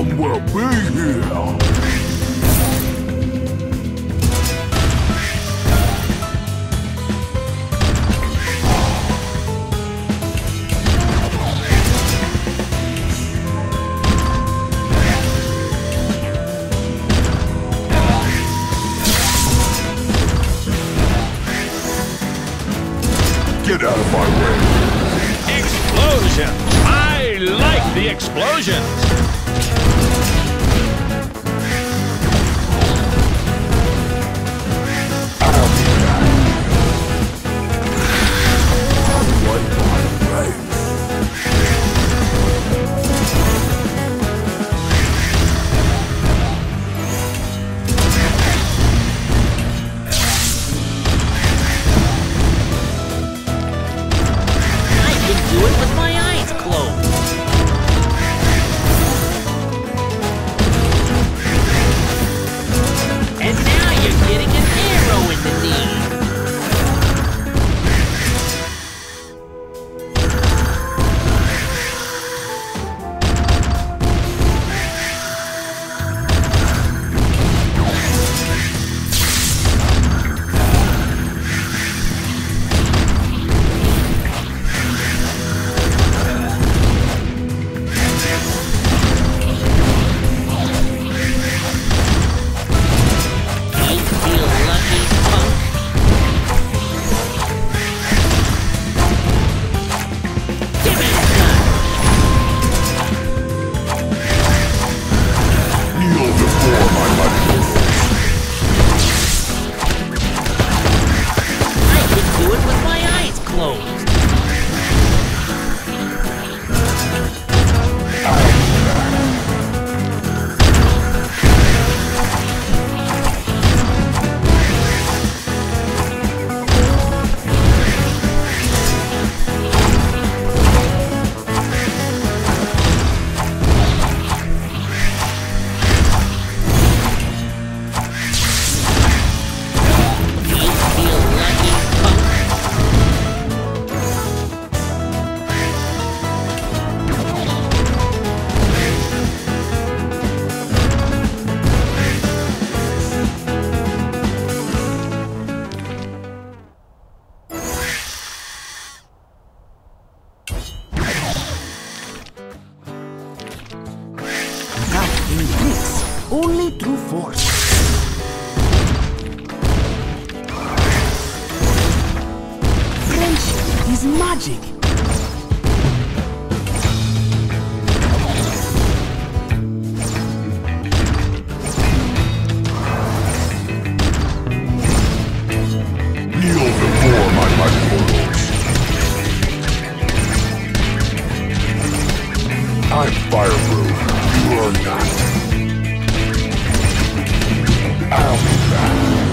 long will be here. the explosions. is magic. I'm fireproof. You are not. I'll be back.